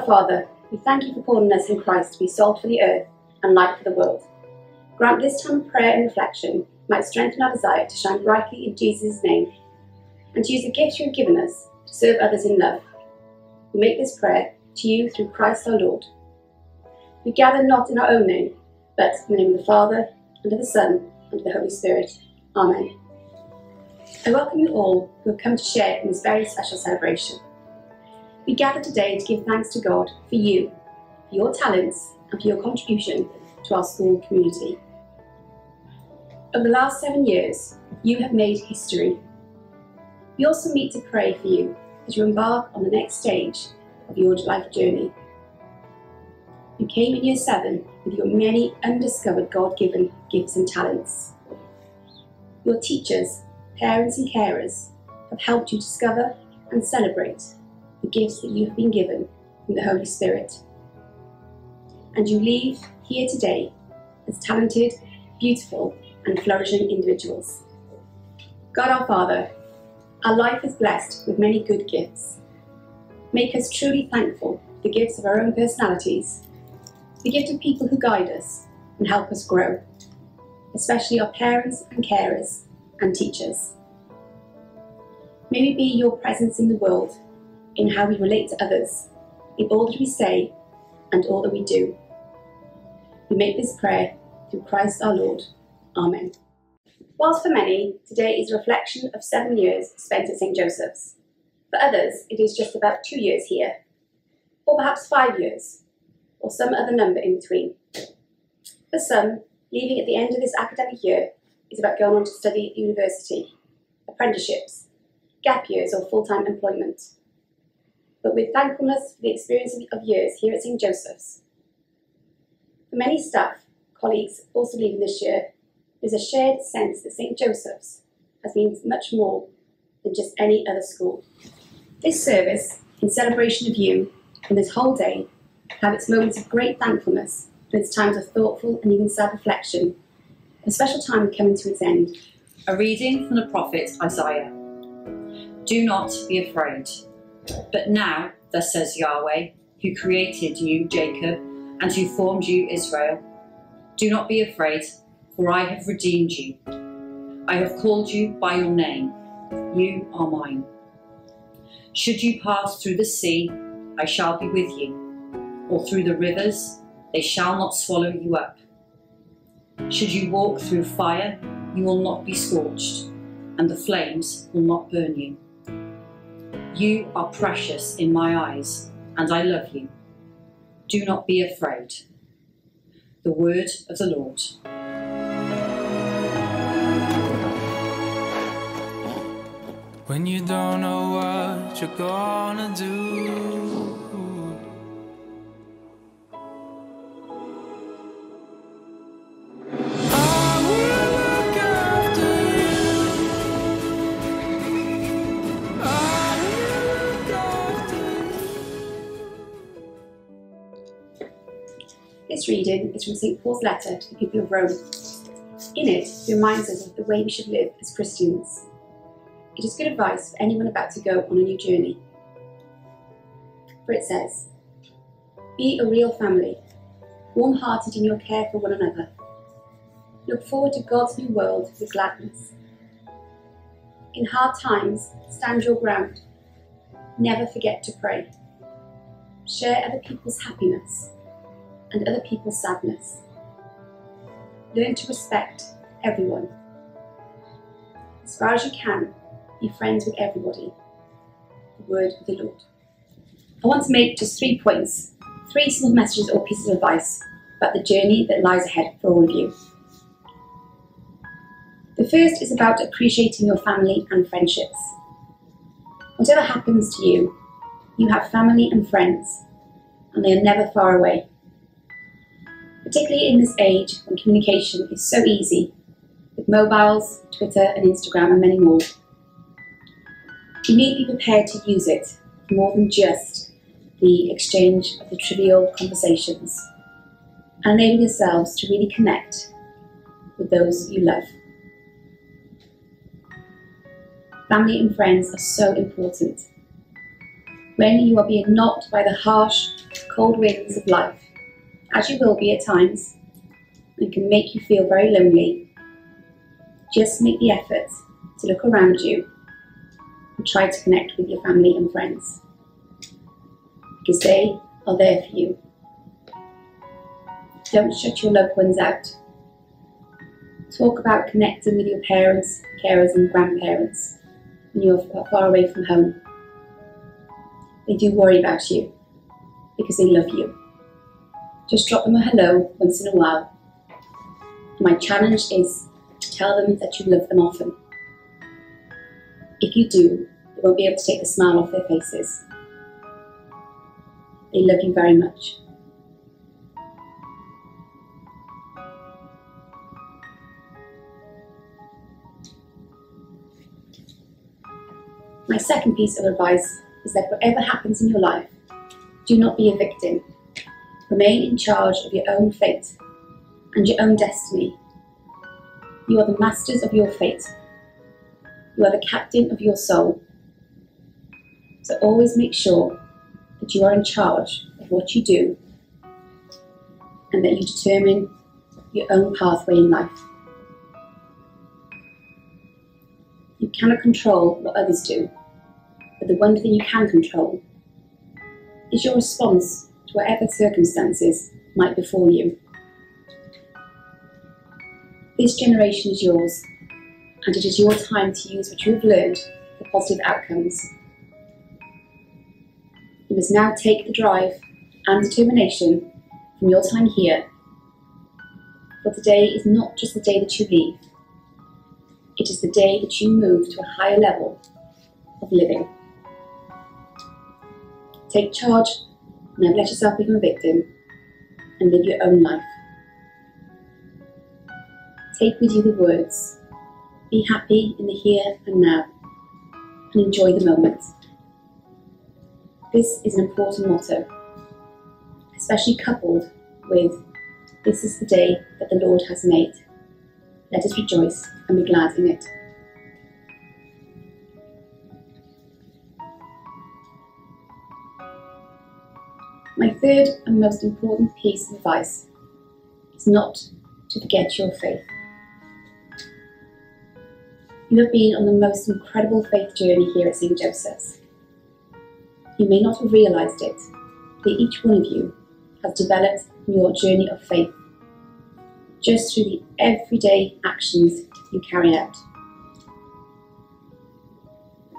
our Father, we thank you for calling us in Christ to be salt for the earth and light for the world. Grant this time of prayer and reflection might strengthen our desire to shine brightly in Jesus' name and to use the gifts you have given us to serve others in love. We make this prayer to you through Christ our Lord. We gather not in our own name, but in the name of the Father, and of the Son, and of the Holy Spirit. Amen. I welcome you all who have come to share in this very special celebration. We gather today to give thanks to God for you, for your talents, and for your contribution to our school community. Over the last seven years, you have made history. We also meet to pray for you as you embark on the next stage of your life journey. You came in year seven with your many undiscovered God given gifts and talents. Your teachers, parents, and carers have helped you discover and celebrate the gifts that you have been given from the Holy Spirit. And you leave here today as talented, beautiful, and flourishing individuals. God our Father, our life is blessed with many good gifts. Make us truly thankful for the gifts of our own personalities, the gift of people who guide us and help us grow, especially our parents and carers and teachers. May we be your presence in the world, in how we relate to others, in all that we say and all that we do. We make this prayer through Christ our Lord. Amen. Whilst for many, today is a reflection of seven years spent at St. Joseph's. For others, it is just about two years here, or perhaps five years, or some other number in between. For some, leaving at the end of this academic year is about going on to study at university, apprenticeships, gap years, or full time employment. But with thankfulness for the experience of years here at St. Joseph's. For many staff, colleagues also leaving this year, there's a shared sense that St. Joseph's has been much more than just any other school. This service, in celebration of you, and this whole day, have its moments of great thankfulness and its times of thoughtful and even self-reflection. A special time coming to its end. A reading from the prophet Isaiah. Do not be afraid. But now, thus says Yahweh, who created you, Jacob, and who formed you, Israel, do not be afraid, for I have redeemed you. I have called you by your name. You are mine. Should you pass through the sea, I shall be with you, or through the rivers, they shall not swallow you up. Should you walk through fire, you will not be scorched, and the flames will not burn you. You are precious in my eyes, and I love you. Do not be afraid. The word of the Lord. When you don't know what you're gonna do. Reading is from St. Paul's letter to the people of Rome. In it, he reminds us of the way we should live as Christians. It is good advice for anyone about to go on a new journey. For it says, Be a real family, warm hearted in your care for one another. Look forward to God's new world with gladness. In hard times, stand your ground. Never forget to pray. Share other people's happiness and other people's sadness. Learn to respect everyone. As far as you can, be friends with everybody. The word of the Lord. I want to make just three points, three simple messages or pieces of advice about the journey that lies ahead for all of you. The first is about appreciating your family and friendships. Whatever happens to you, you have family and friends, and they are never far away. Particularly in this age when communication is so easy, with mobiles, Twitter, and Instagram, and many more. You need to be prepared to use it for more than just the exchange of the trivial conversations, and enable yourselves to really connect with those you love. Family and friends are so important. when you are being knocked by the harsh, cold winds of life, as you will be at times, and can make you feel very lonely, just make the effort to look around you and try to connect with your family and friends. Because they are there for you. Don't shut your loved ones out. Talk about connecting with your parents, carers, and grandparents when you're far away from home. They do worry about you because they love you. Just drop them a hello once in a while. My challenge is to tell them that you love them often. If you do, they won't be able to take the smile off their faces. They love you very much. My second piece of advice is that whatever happens in your life, do not be a victim. Remain in charge of your own fate and your own destiny. You are the masters of your fate. You are the captain of your soul. So always make sure that you are in charge of what you do and that you determine your own pathway in life. You cannot control what others do, but the one thing you can control is your response whatever circumstances might befall you. This generation is yours, and it is your time to use what you have learned for positive outcomes. You must now take the drive and determination from your time here, for today is not just the day that you leave, it is the day that you move to a higher level of living. Take charge, never let yourself become a victim, and live your own life. Take with you the words Be happy in the here and now, and enjoy the moment. This is an important motto, especially coupled with This is the day that the Lord has made. Let us rejoice and be glad in it. My third and most important piece of advice is not to forget your faith. You have been on the most incredible faith journey here at St. Joseph's. You may not have realised it, but each one of you has developed your journey of faith just through the everyday actions you carry out.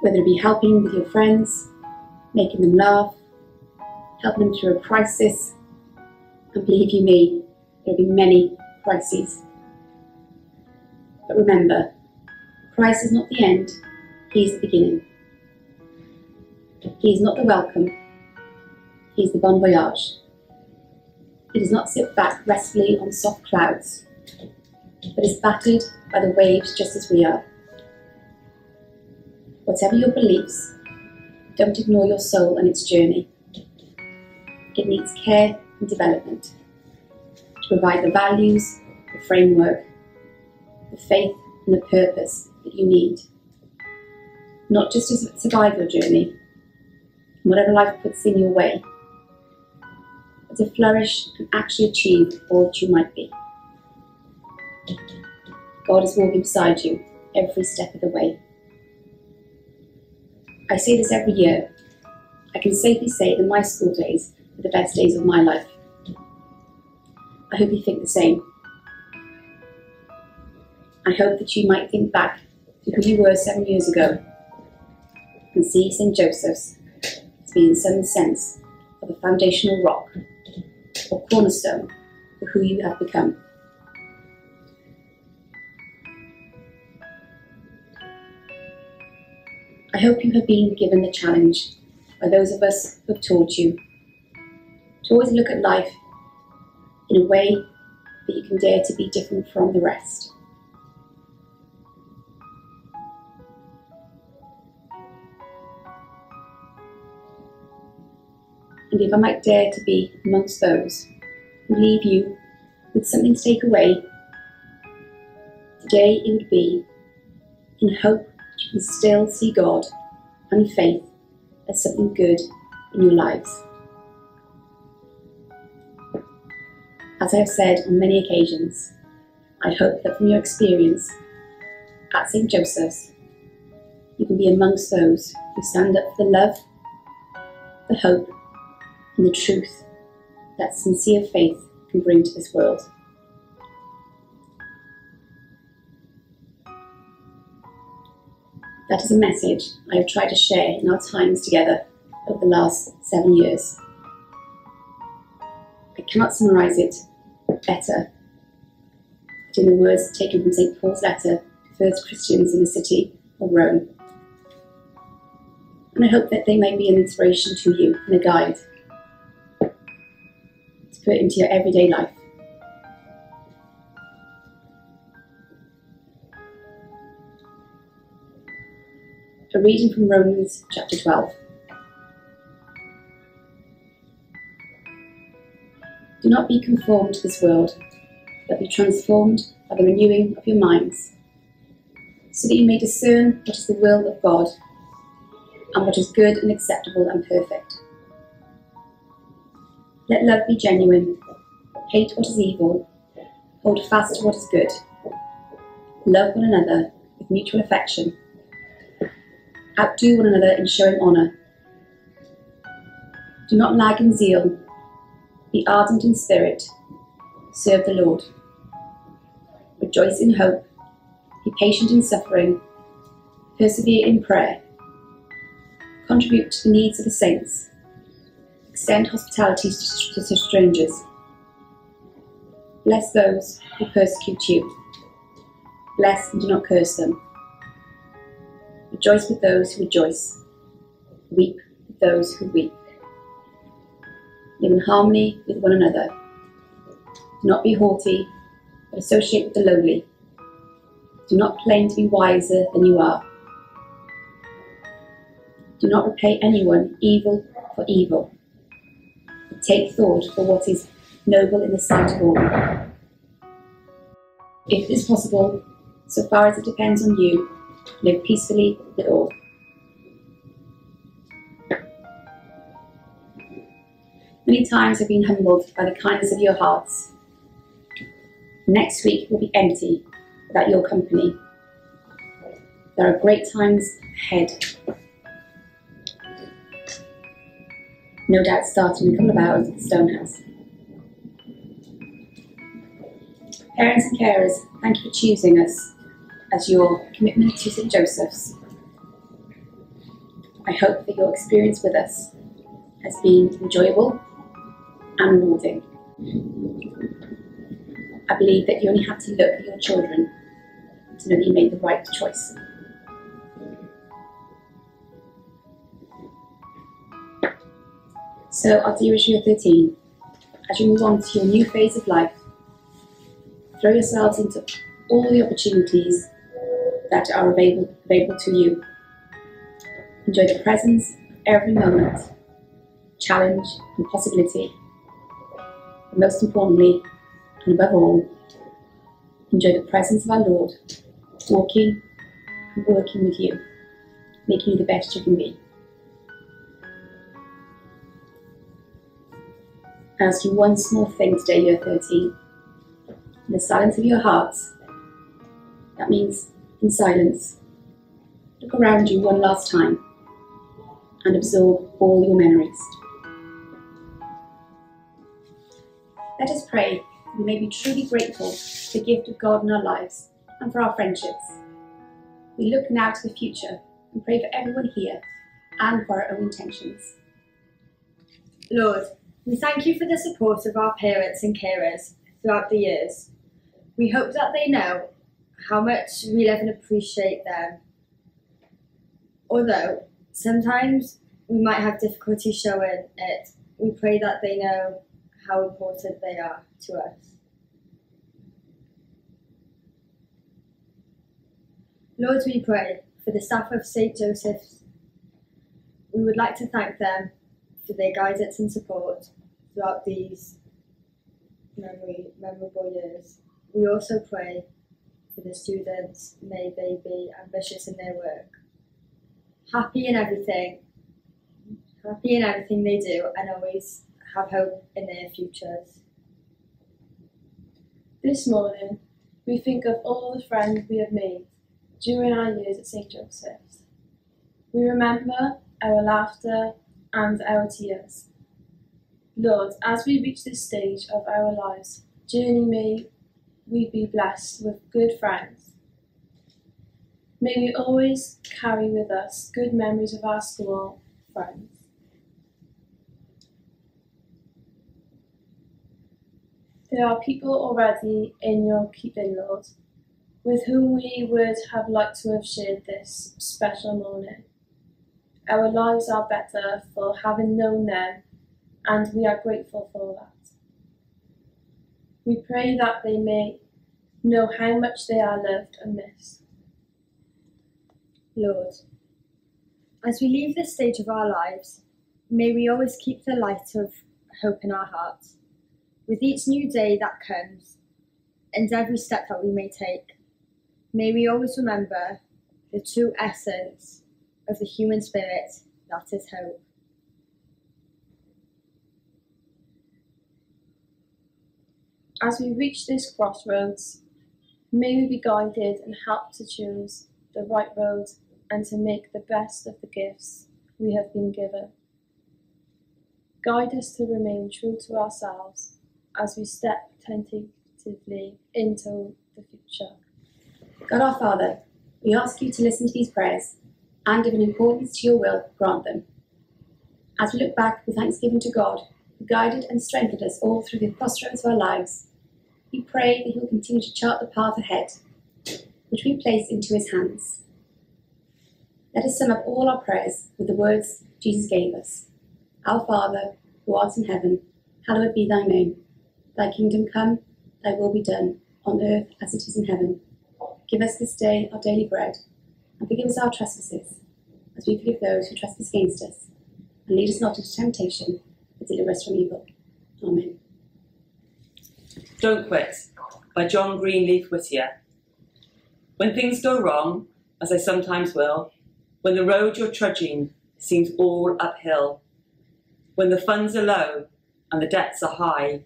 Whether it be helping with your friends, making them laugh, helping them through a crisis, and believe you me, there will be many crises. But remember, Christ is not the end, He is the beginning. He is not the welcome, He is the bon voyage. He does not sit back restfully on soft clouds, but is battered by the waves just as we are. Whatever your beliefs, don't ignore your soul and its journey. It needs care and development to provide the values, the framework, the faith, and the purpose that you need. Not just to survive your journey, whatever life puts in your way, but to flourish and actually achieve all that you might be. God is walking beside you every step of the way. I say this every year. I can safely say that my school days the best days of my life. I hope you think the same. I hope that you might think back to who you were seven years ago and see St. Joseph's as being some sense of a foundational rock or cornerstone for who you have become. I hope you have been given the challenge by those of us who have taught you always look at life in a way that you can dare to be different from the rest. And if I might dare to be amongst those who leave you with something to take away, today it would be in hope that you can still see God and faith as something good in your lives. As I have said on many occasions, I hope that from your experience at St. Joseph's, you can be amongst those who stand up for the love, the hope, and the truth that sincere faith can bring to this world. That is a message I have tried to share in our times together over the last seven years. I cannot summarise it better but in the words taken from St. Paul's letter to first Christians in the city of Rome. And I hope that they may be an inspiration to you and a guide to put into your everyday life. A reading from Romans chapter 12. Do not be conformed to this world, but be transformed by the renewing of your minds, so that you may discern what is the will of God, and what is good and acceptable and perfect. Let love be genuine, hate what is evil, hold fast to what is good, love one another with mutual affection. Outdo one another in showing honour. Do not lag in zeal, be ardent in spirit, serve the Lord. Rejoice in hope, be patient in suffering, persevere in prayer, contribute to the needs of the saints, extend hospitality to, strangers. Bless those who persecute you. Bless and do not curse them. Rejoice with those who rejoice. Weep with those who weep. Live in harmony with one another. Do not be haughty, but associate with the lowly. Do not claim to be wiser than you are. Do not repay anyone evil for evil. But take thought for what is noble in the sight of all. If it is possible, so far as it depends on you, live peacefully with all. Many times I've been humbled by the kindness of your hearts. Next week will be empty without your company. There are great times ahead. No doubt starting to come about at the Stonehouse. Parents and carers, thank you for choosing us as your commitment to St. Joseph's. I hope that your experience with us has been enjoyable and. I believe that you only have to look at your children to know you made the right choice. So, after you year 13, as you move on to your new phase of life, throw yourselves into all the opportunities that are available, available to you. Enjoy the presence of every moment, challenge and possibility. Most importantly, and above all, enjoy the presence of our Lord, walking and working with you, making you the best you can be. I ask you one small thing today, year 13. In the silence of your hearts, that means in silence. Look around you one last time and absorb all your memories. Let us pray we may be truly grateful for the gift of God in our lives and for our friendships. We look now to the future and pray for everyone here and for our own intentions. Lord, we thank you for the support of our parents and carers throughout the years. We hope that they know how much we love and appreciate them. Although sometimes we might have difficulty showing it, we pray that they know how important they are to us. Lord, we pray for the staff of St. Joseph's. We would like to thank them for their guidance and support throughout these memory, memorable years. We also pray for the students, may they be ambitious in their work, happy in everything, happy in everything they do, and always have hope in their futures. This morning, we think of all the friends we have made during our years at St. Joseph's. We remember our laughter and our tears. Lord, as we reach this stage of our lives, journey may we be blessed with good friends. May we always carry with us good memories of our school friends. There are people already in your keeping, Lord, with whom we would have liked to have shared this special morning. Our lives are better for having known them, and we are grateful for that. We pray that they may know how much they are loved and missed. Lord, as we leave this stage of our lives, may we always keep the light of hope in our hearts. With each new day that comes, and every step that we may take, may we always remember the true essence of the human spirit that is hope. As we reach this crossroads, may we be guided and helped to choose the right road and to make the best of the gifts we have been given. Guide us to remain true to ourselves as we step tentatively into the future. God our Father, we ask you to listen to these prayers and, if in accordance to your will, grant them. As we look back with thanksgiving to God, who guided and strengthened us all through the crossroads of our lives, we pray that He will continue to chart the path ahead, which we place into His hands. Let us sum up all our prayers with the words Jesus gave us Our Father, who art in heaven, hallowed be thy name. Thy kingdom come, thy will be done, on earth as it is in heaven. Give us this day our daily bread, and forgive us our trespasses, as we forgive those who trespass against us. And lead us not into temptation, but deliver us from evil. Amen. Don't Quit by John Greenleaf Whittier. When things go wrong, as they sometimes will, when the road you're trudging seems all uphill, when the funds are low and the debts are high,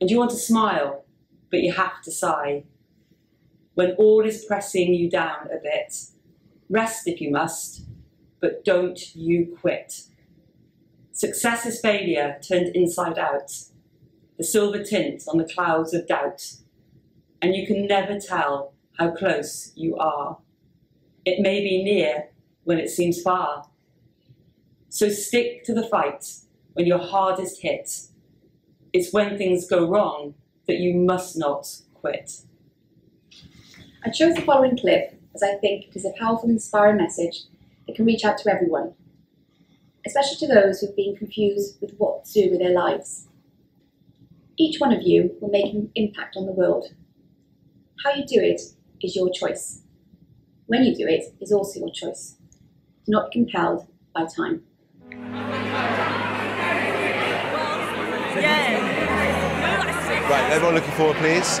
and you want to smile, but you have to sigh, when all is pressing you down a bit, rest if you must, but don't you quit. Success is failure turned inside out the silver tint on the clouds of doubt, and you can never tell how close you are. It may be near when it seems far. So stick to the fight when you're hardest hit. It's when things go wrong that you must not quit. I chose the following clip as I think it is a powerful, inspiring message that can reach out to everyone, especially to those who've been confused with what to do with their lives. Each one of you will make an impact on the world. How you do it is your choice. When you do it is also your choice. Do not be compelled by time. Right, everyone looking forward, please.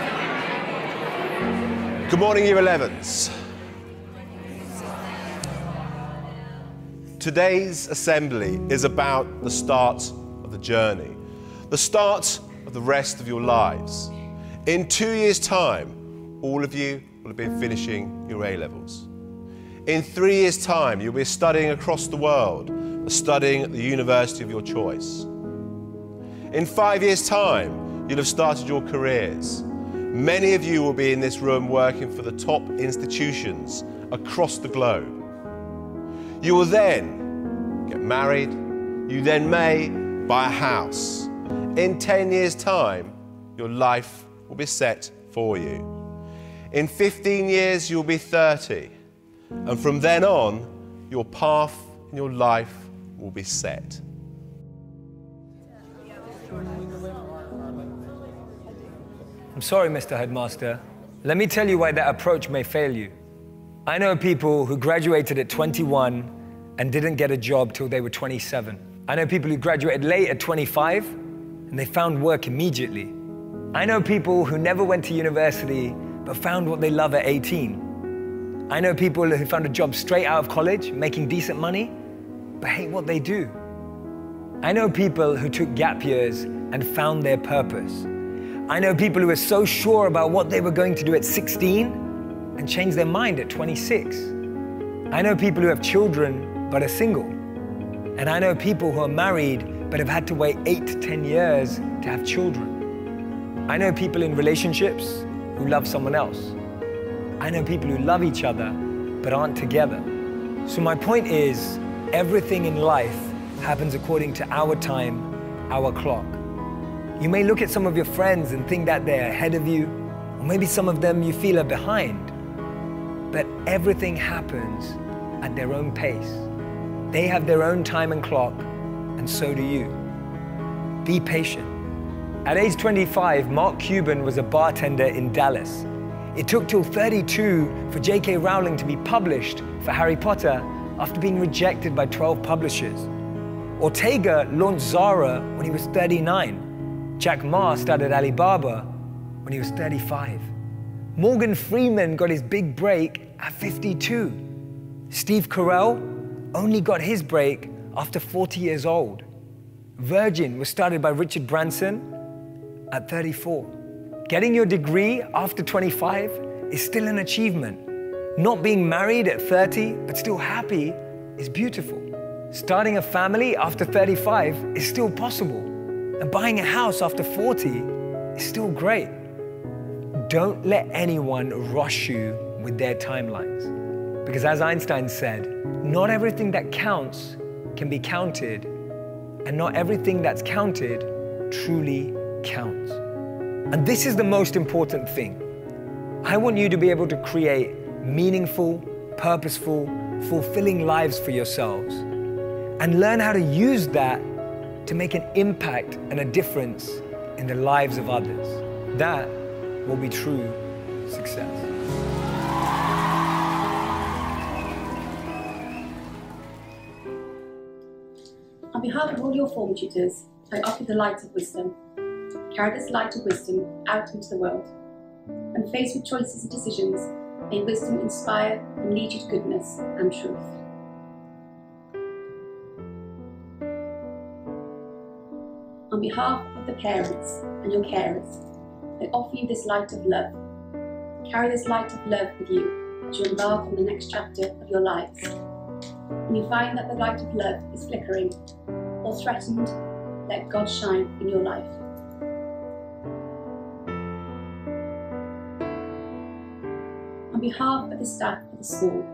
Good morning, Year 11s. Today's assembly is about the start of the journey, the start of the rest of your lives. In two years' time, all of you will have been finishing your A levels. In three years' time, you'll be studying across the world, studying at the university of your choice. In five years' time, you'll have started your careers. Many of you will be in this room working for the top institutions across the globe. You will then get married. You then may buy a house. In 10 years' time, your life will be set for you. In 15 years, you'll be 30. And from then on, your path in your life will be set. I'm sorry, Mr. Headmaster. Let me tell you why that approach may fail you. I know people who graduated at 21 and didn't get a job till they were 27. I know people who graduated late at 25 and they found work immediately. I know people who never went to university but found what they love at 18. I know people who found a job straight out of college, making decent money, but hate what they do. I know people who took gap years and found their purpose. I know people who were so sure about what they were going to do at 16 and changed their mind at 26. I know people who have children but are single. And I know people who are married but have had to wait 8 to 10 years to have children. I know people in relationships who love someone else. I know people who love each other but aren't together. So my point is, everything in life happens according to our time, our clock. You may look at some of your friends and think that they're ahead of you, or maybe some of them you feel are behind. But everything happens at their own pace. They have their own time and clock, and so do you. Be patient. At age 25, Mark Cuban was a bartender in Dallas. It took till 32 for J.K. Rowling to be published for Harry Potter after being rejected by 12 publishers. Ortega launched Zara when he was 39. Jack Ma started Alibaba when he was 35. Morgan Freeman got his big break at 52. Steve Carell only got his break after 40 years old. Virgin was started by Richard Branson at 34. Getting your degree after 25 is still an achievement. Not being married at 30 but still happy is beautiful. Starting a family after 35 is still possible. And buying a house after 40 is still great. Don't let anyone rush you with their timelines. Because as Einstein said, not everything that counts can be counted, and not everything that's counted truly counts. And this is the most important thing. I want you to be able to create meaningful, purposeful, fulfilling lives for yourselves and learn how to use that to make an impact and a difference in the lives of others. That will be true success. On behalf of all your form tutors, I offer the light of wisdom. Carry this light of wisdom out into the world. When faced with choices and decisions, may wisdom inspire and lead you to goodness and truth. On behalf of the parents and your carers, I offer you this light of love. Carry this light of love with you as you embark on the next chapter of your lives. When you find that the light of love is flickering or threatened, let God shine in your life. On behalf of the staff of the school,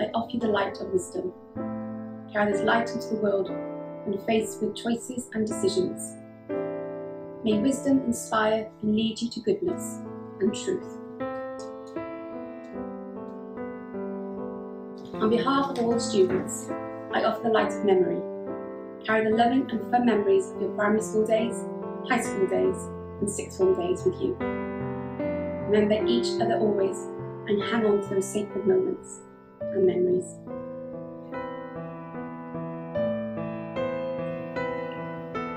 I offer you the light of wisdom. Carry this light into the world when faced with choices and decisions. May wisdom inspire and lead you to goodness and truth. On behalf of all students, I offer the light of memory. Carry the loving and fun memories of your primary school days, high school days, and sixth form days with you. Remember each other always and hang on to those sacred moments and memories.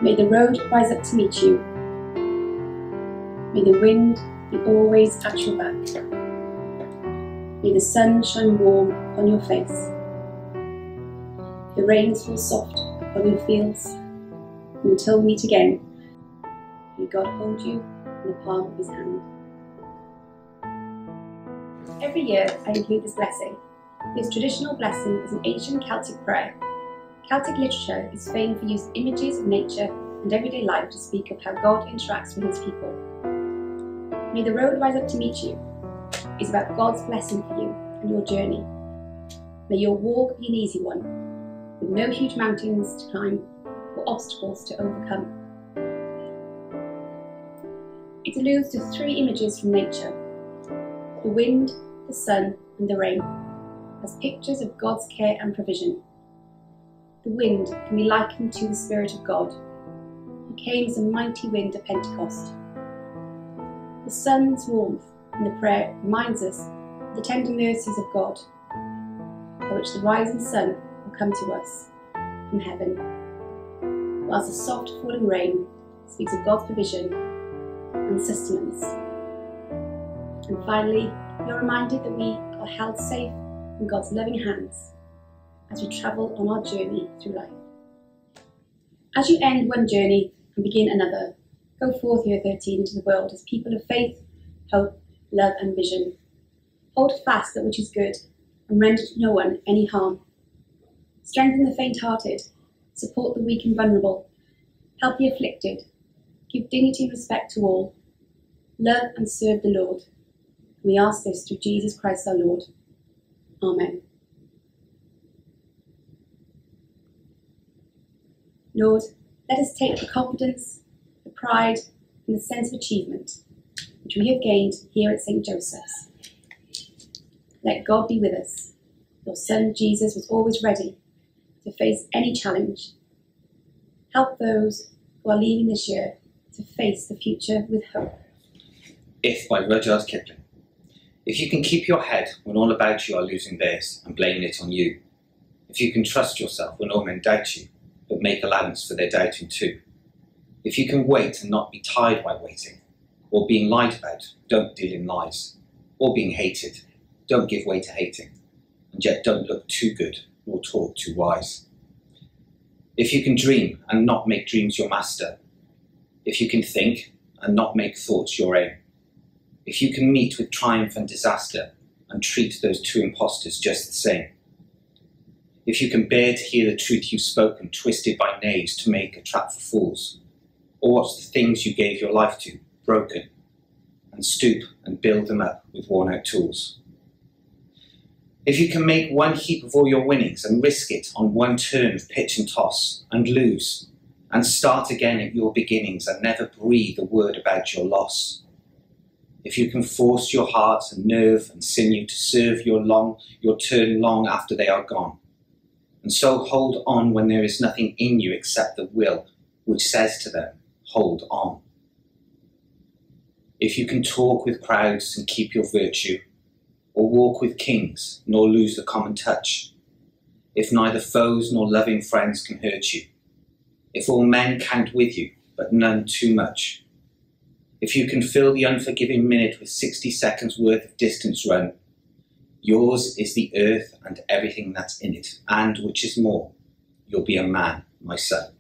May the road rise up to meet you. May the wind be always at your back. May the sun shine warm upon your face. May the rains fall soft upon your fields. Until we meet again, may God hold you in the palm of his hand. Every year I include this blessing. This traditional blessing is an ancient Celtic prayer. Celtic literature is famed for using images of nature and everyday life to speak of how God interacts with his people. May the road rise up to meet you is about God's blessing for you and your journey. May your walk be an easy one, with no huge mountains to climb or obstacles to overcome. It alludes to three images from nature the wind, the sun, and the rain, as pictures of God's care and provision. The wind can be likened to the Spirit of God, who came as a mighty wind at Pentecost. The sun's warmth in the prayer reminds us of the tender mercies of God, by which the rising sun will come to us from heaven, whilst the soft falling rain speaks of God's provision and sustenance. And finally, we are reminded that we are held safe in God's loving hands as we travel on our journey through life. As you end one journey and begin another, go forth, year 13, into the world as people of faith, hope, love, and vision. Hold fast that which is good and render to no one any harm. Strengthen the faint hearted, support the weak and vulnerable, help the afflicted, give dignity and respect to all, love and serve the Lord. We ask this through Jesus Christ our Lord. Amen. Lord, let us take the confidence, the pride, and the sense of achievement which we have gained here at St. Joseph's. Let God be with us. Your Son Jesus was always ready to face any challenge. Help those who are leaving this year to face the future with hope. If by Rudyard Kipling. If you can keep your head when all about you are losing theirs and blaming it on you. If you can trust yourself when all men doubt you, but make allowance for their doubting too. If you can wait and not be tired by waiting, or being lied about, don't deal in lies, or being hated, don't give way to hating, and yet don't look too good nor talk too wise. If you can dream and not make dreams your master, if you can think and not make thoughts your aim, if you can meet with triumph and disaster and treat those two impostors just the same, if you can bear to hear the truth you've spoken twisted by knaves to make a trap for fools, or watch the things you gave your life to broken, and stoop and build them up with worn out tools. If you can make one heap of all your winnings and risk it on one turn of pitch and toss and lose, and start again at your beginnings and never breathe a word about your loss. If you can force your heart and nerve and sinew to serve your long your turn long after they are gone, and so hold on when there is nothing in you except the will which says to them, hold on. If you can talk with crowds and keep your virtue, or walk with kings nor lose the common touch, if neither foes nor loving friends can hurt you, if all men count with you, but none too much, if you can fill the unforgiving minute with 60 seconds worth of distance run, yours is the earth and everything that's in it, and which is more, you'll be a man, my son.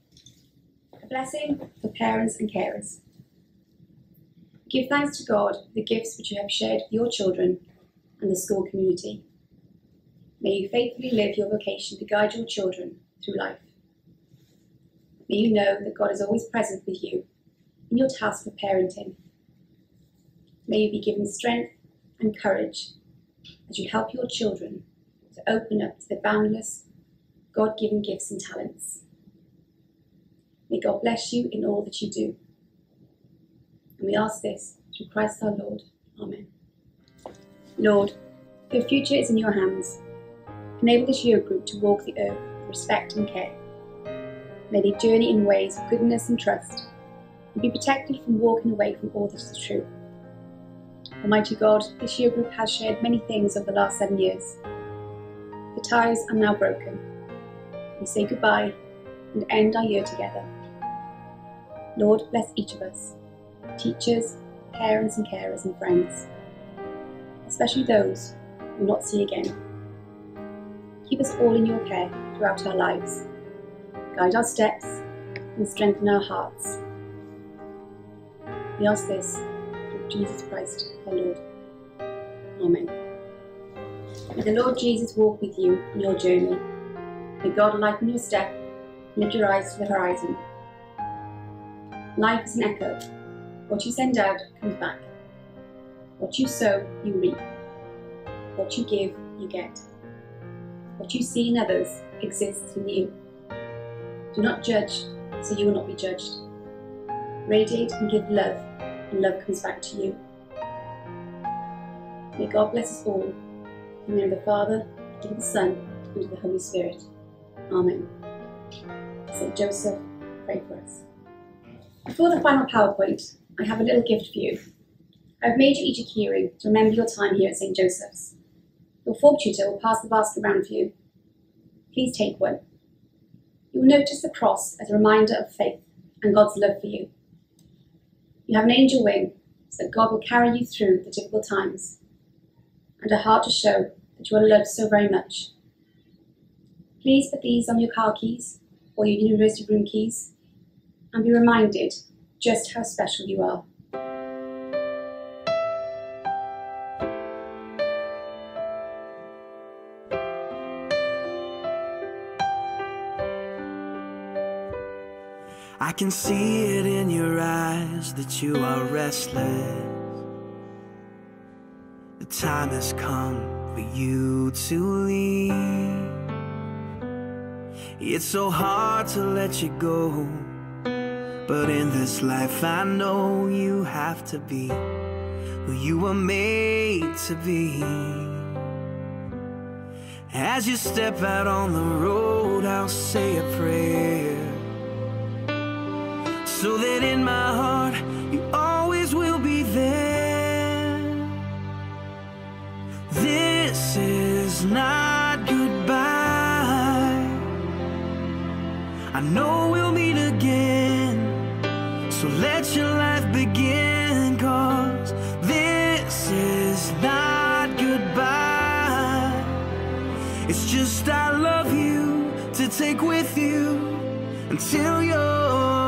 A blessing for parents and carers. Give thanks to God for the gifts which you have shared with your children and the school community. May you faithfully live your vocation to guide your children through life. May you know that God is always present with you in your task of parenting. May you be given strength and courage as you help your children to open up to the boundless, God given gifts and talents. May God bless you in all that you do. And we ask this through Christ our Lord. Amen. Lord, your future is in your hands. Enable this year group to walk the earth with respect and care. May they journey in ways of goodness and trust, and be protected from walking away from all that is true. Almighty God, this year group has shared many things over the last seven years. The ties are now broken. We say goodbye and end our year together. Lord, bless each of us teachers, parents, and carers, and friends, especially those we'll not see again. Keep us all in your care throughout our lives. Guide our steps and strengthen our hearts. We ask this Jesus Christ, our Lord. Amen. May the Lord Jesus walk with you on your journey. May God lighten your step and lift your eyes to the horizon. Life is an echo. What you send out comes back. What you sow, you reap. What you give, you get. What you see in others exists in you. Do not judge, so you will not be judged. Radiate and give love, and love comes back to you. May God bless us all. In the name of the Father, and of the Son, and of the Holy Spirit. Amen. St. Joseph, pray for us. Before the final PowerPoint, I have a little gift for you. I've made you each a keyring to remember your time here at St. Joseph's. Your form tutor will pass the basket around for you. Please take one. You will notice the cross as a reminder of faith and God's love for you. You have an angel wing so that God will carry you through the difficult times, and a heart to show that you are loved so very much. Please put these on your car keys or your university room keys and be reminded just how special you are. I can see it in your eyes that you are restless. The time has come for you to leave. It's so hard to let you go. But in this life, I know you have to be who you were made to be. As you step out on the road, I'll say a prayer so that in my heart you always will be there. This is not goodbye. I know we'll meet again, so let your life begin. Cause this is not goodbye. It's just I love you to take with you until you're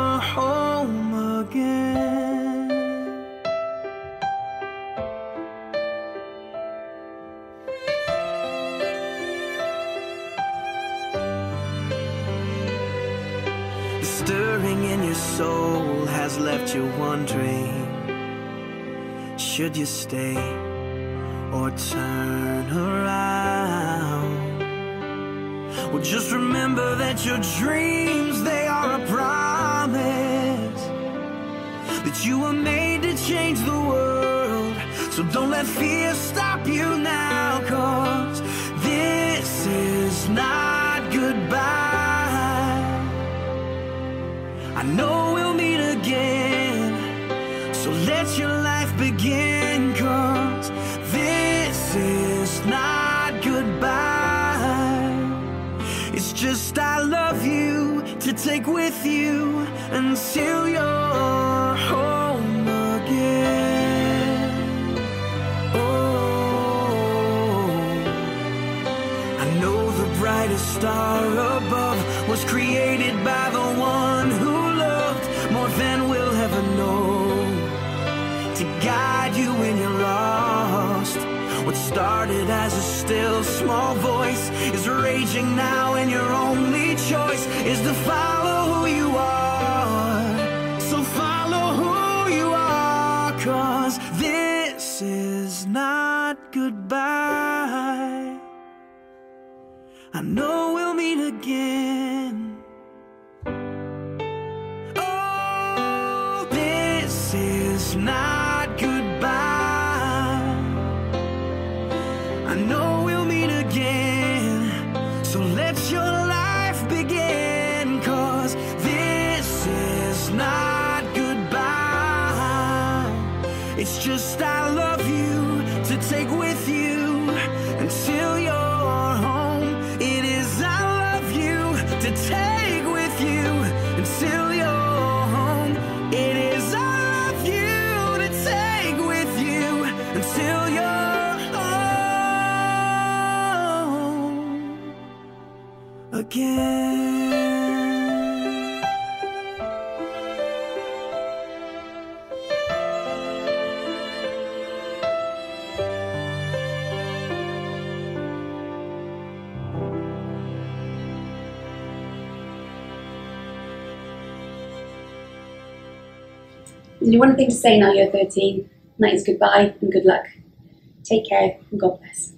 should you stay or turn around? Well, just remember that your dreams, they are a promise. That you were made to change the world. So don't let fear stop you now, cause this is not goodbye. I know to take with you until you're home again. Oh, I know the brightest star above was created by the one who loved more than we'll ever know to guide you when you're lost. What started as a still small voice is the follow It's just I Only one thing to say now you're 13, and that is goodbye and good luck. Take care and God bless.